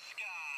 sky.